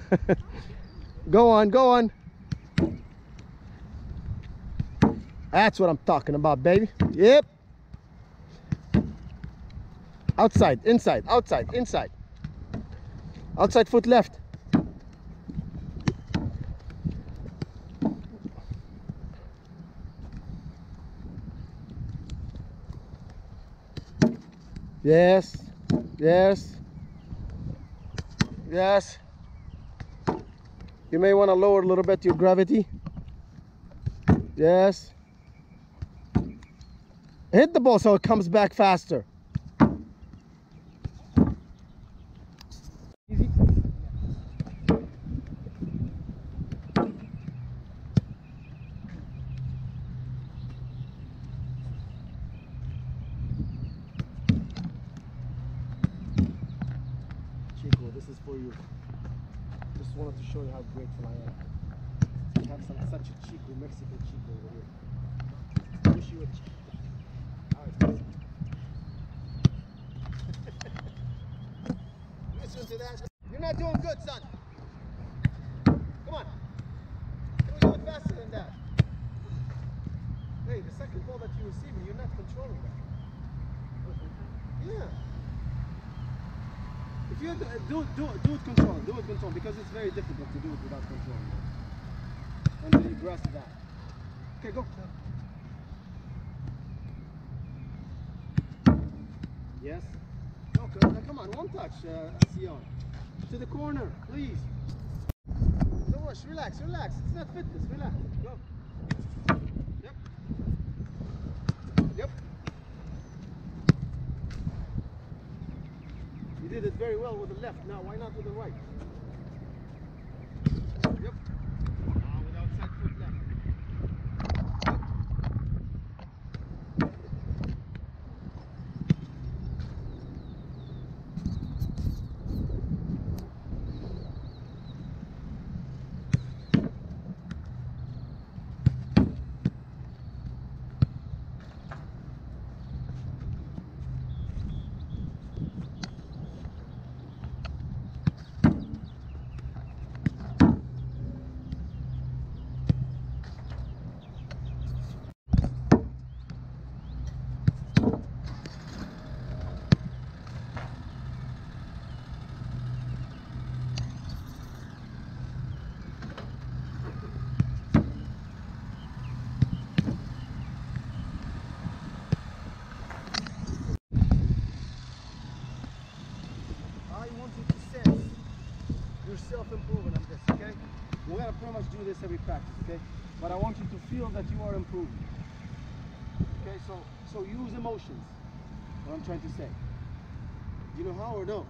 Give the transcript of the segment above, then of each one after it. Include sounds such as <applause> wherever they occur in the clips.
<laughs> go on, go on. That's what I'm talking about, baby. Yep. Outside, inside, outside, inside. Outside foot left. Yes. Yes. Yes. You may want to lower a little bit your gravity. Yes. Hit the ball so it comes back faster. Chico, this is for you. Just wanted to show you how grateful I am. We have some such a Chico, Mexican Chico over here. Wish you Chico. Alright. <laughs> Listen to that. You're not doing good, son. Come on. Do it faster than that? Hey, the second ball that you receive, you're not controlling that. Yeah. You do, do, do, it control, do it control, because it's very difficult to do it without control. then you grasp that. Okay, go. Yes. Okay, come on, one touch, uh, Sion. To the corner, please. Don't rush, relax, relax. It's not fitness, relax. Go. Yep. Yep. You did it very well with the left. Now, why not with the right? Yep. Now, with outside foot left. Yep. I want you to sense yourself improving on this, okay? We're gonna pretty much do this every practice, okay? But I want you to feel that you are improving. Okay, so so use emotions. What I'm trying to say. Do you know how or no?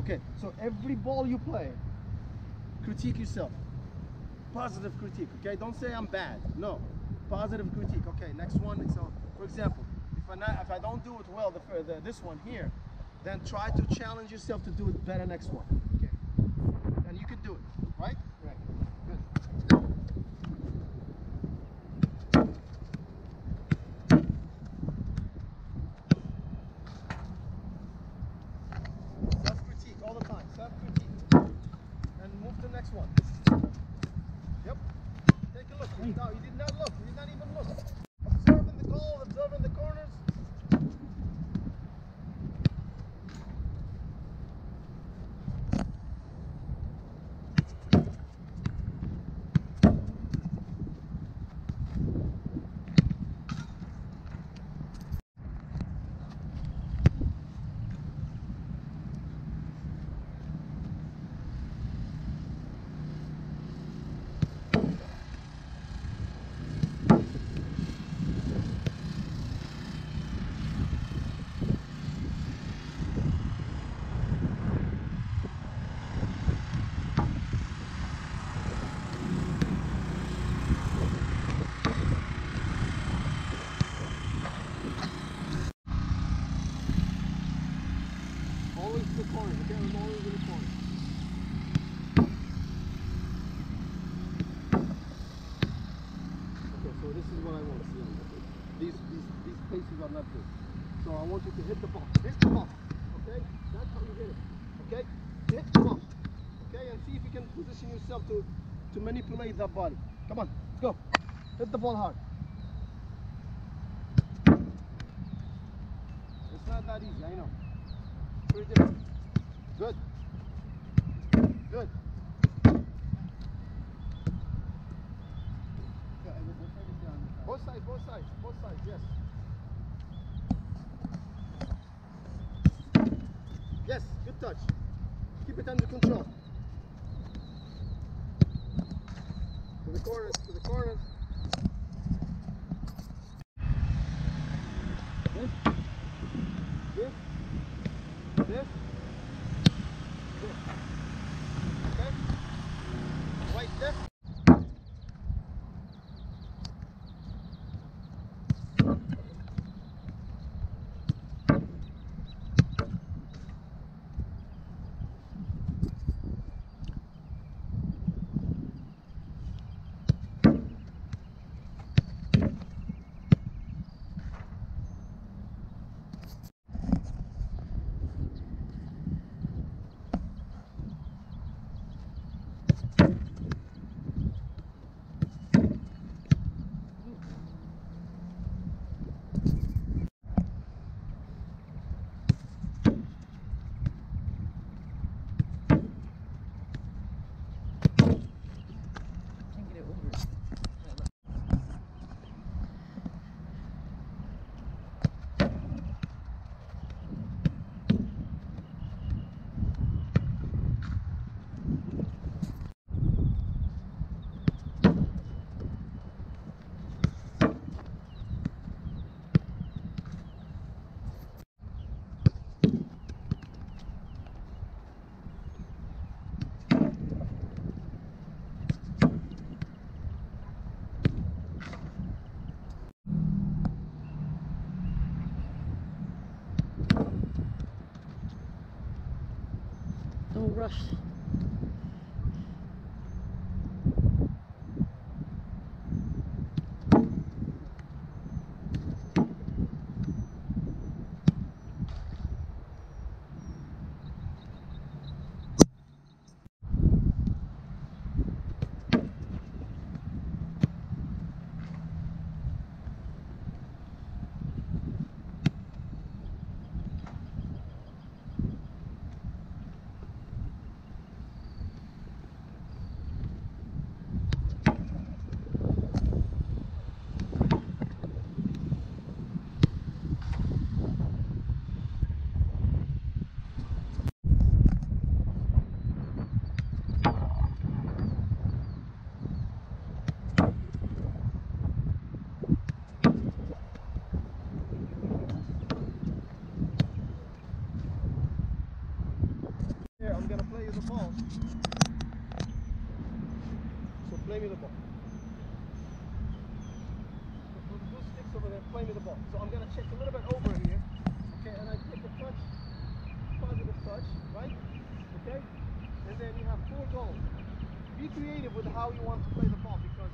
Okay, so every ball you play, critique yourself. Positive critique, okay? Don't say I'm bad. No. Positive critique. Okay, next one. So, for example, if I not, if I don't do it well, the, the this one here, then try to challenge yourself to do it better next one. Okay. And you can do it, right? Right. Good. Self-critique all the time. Self-critique. And move to the next one. Yep. Take a look. No, you did not look. You did not even look. Observing the goal, observing the corners. Always to the corner. Okay, I'm always in the corner. Okay, so this is what I want to see. on the field. These these paces are. So I want you to hit the ball. Hit the ball. Okay? That's how you hit it. Okay? Hit the ball. Okay? And see if you can position yourself to, to manipulate that body. Come on, let's go. Hit the ball hard. It's not that easy, I know. Pretty. Good. Good. Both sides, both sides, both sides, yes. Touch. Keep it under. Don't rush. Here, I'm gonna play you the ball. So play me the ball. So the blue sticks over there, play me the ball. So I'm gonna check a little bit over here. Okay, and I take a touch, positive touch, right? Okay? And then you have four goals. Be creative with how you want to play the ball because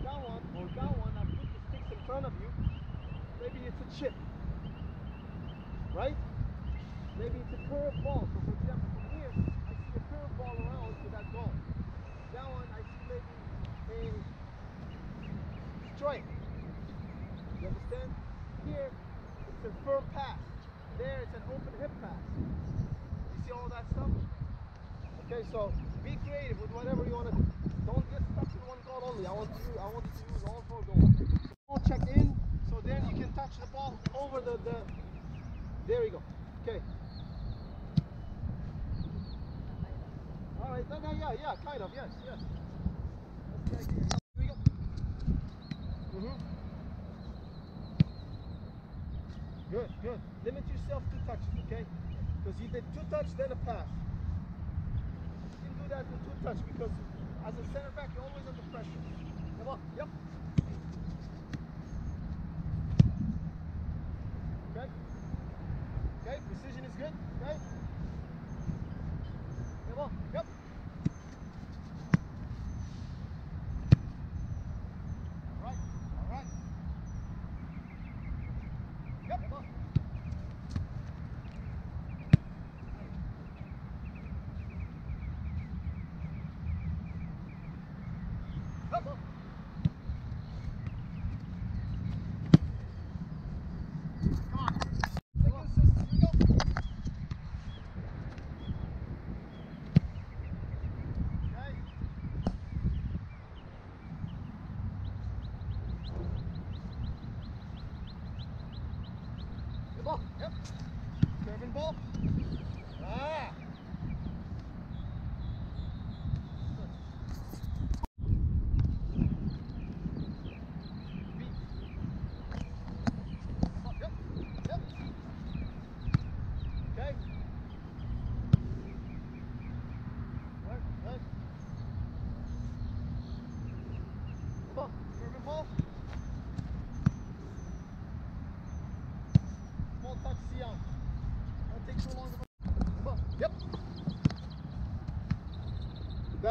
that one or that one, I put the sticks in front of you. Maybe it's a chip. Right? Maybe it's a curved ball. So for example, from here, I see a curved ball around to that goal. That one, I see maybe a strike. You understand? Here, it's a firm pass. There, it's an open hip pass. You see all that stuff? Okay, so be creative with whatever you want to do. Don't get stuck in one goal only. I want you, I want you to use all four goals. All check in, touch the ball over the, the there we go. Okay. All right. Yeah, yeah, yeah. Kind of. Yes, yes. Here we go. Mhm. Good, good. Limit yourself to touches, okay? Because you did two touch, then a pass. You can do that with two touch because as a center back, you're always under pressure. Come on. Yep. Okay. Okay, precision is good. Okay. Come on. Yep.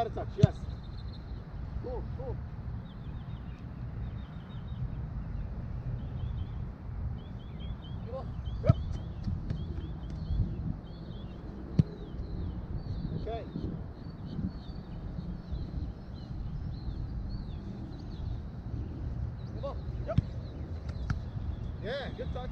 High touch, yes. Go, go. Yeah, good touch.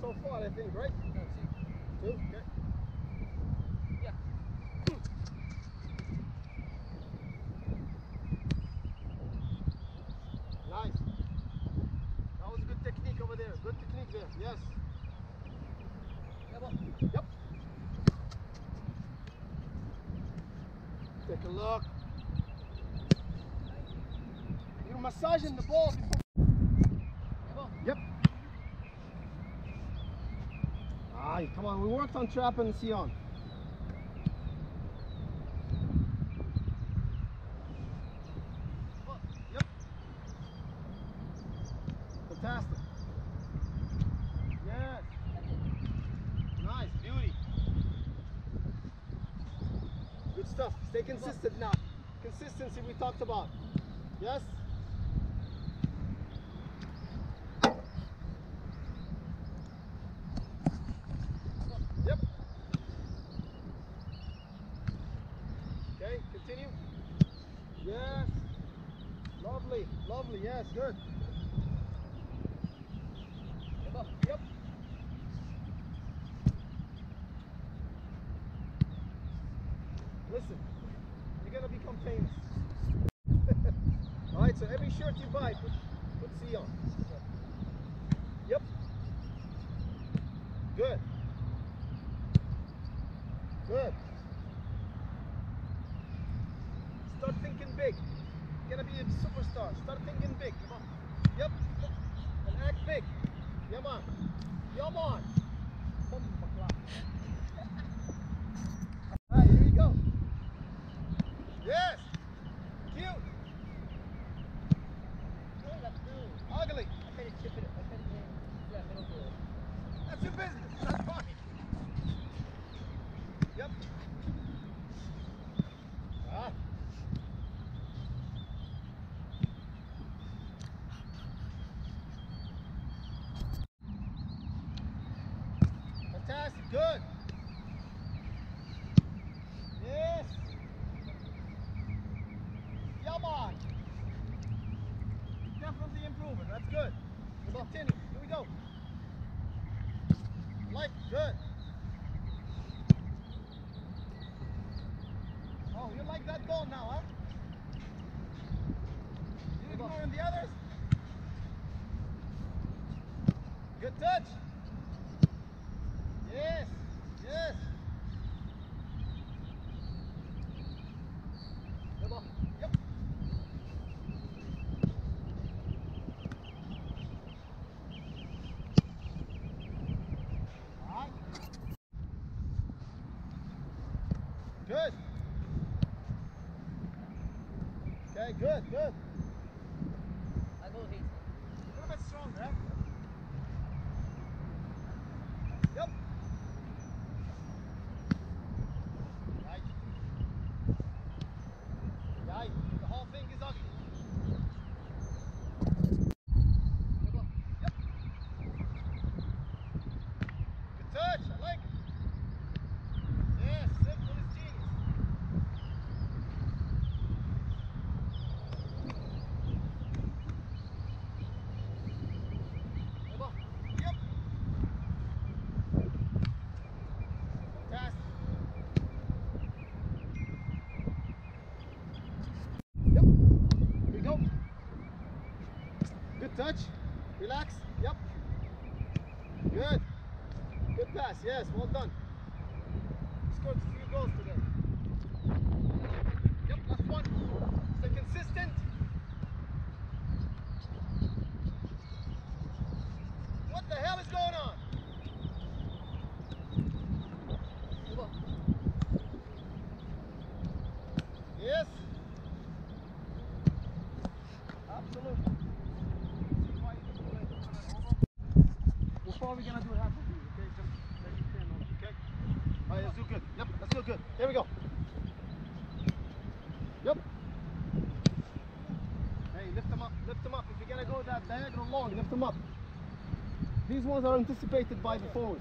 so far, they've been great. Two, okay. On. On trap and Sion. Yep. Fantastic. Yes. Nice. Beauty. Good stuff. Stay consistent now. Consistency we talked about. Yes? Yep. Okay, continue. Yes. Lovely, lovely, yes, good. Yep. Yep. Listen, you're gonna become famous. <laughs> Alright, so every shirt you buy, put, put C on. Yep. Good. Good. Start thinking big. You're gonna be a superstar. Start thinking big. Come on. Yep. And act big. Yeah, man. Yeah, man. Alright, here you go. Yes. Cute. Ugly. That's your business. That's fine. Yep. Ah. Fantastic. Good. Yes, yes. Touch. I like it. Yes, simple is genius. Yep. Fantastic. Yep. Here we go. Good touch. Relax. Yep. Good. Good Yes, well done. Scored few goals today. Yep, last one. Stay consistent. What the hell is going on? Yes. Absolutely. See why you need to play the corner over? Before we're gonna do half of these, okay? Just let me stand on, okay? Alright, let's do good. Yep, let's do good. Here we go. Yep. Hey, lift them up, lift them up. If you're gonna go that diagonal long, lift them up. Are anticipated by the forward.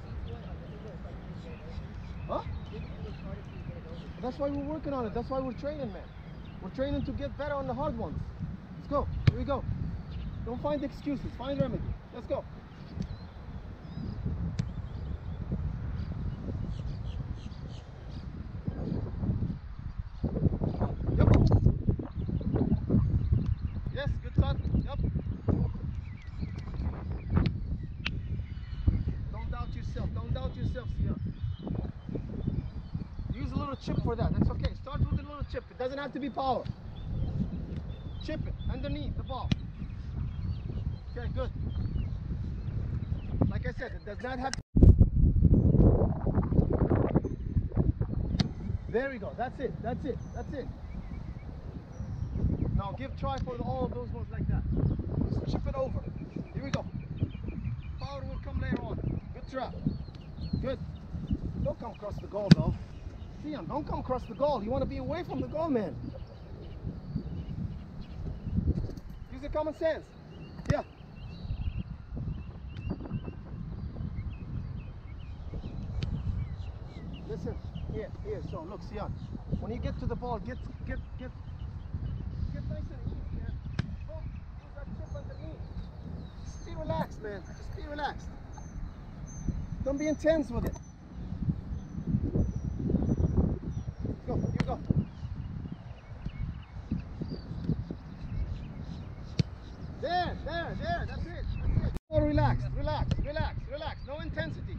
Huh? That's why we're working on it. That's why we're training, man. We're training to get better on the hard ones. Let's go. Here we go. Don't find excuses. Find remedy. Let's go. chip it. Doesn't have to be power. Chip it underneath the ball. Okay, good. Like I said, it does not have to There we go. That's it. That's it. That's it. Now give try for all of those ones like that. Just chip it over. Here we go. Power will come later on. Good trap. Good. Don't come across the goal though. Theon, don't come across the goal. You want to be away from the goal, man. Use your common sense. Yeah. Listen, here, here. So look, Sion. When you get to the ball, get, get, get, get nice and easy, man. Don't use that chip underneath. Just be relaxed, man. Just be relaxed. Don't be intense with it. Go, you go. There, there, there. That's it. That's it. Oh, relax, relax, relax, relax. No intensity.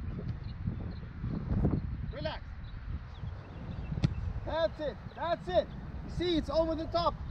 Relax. That's it. That's it. You see, it's over the top.